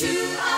to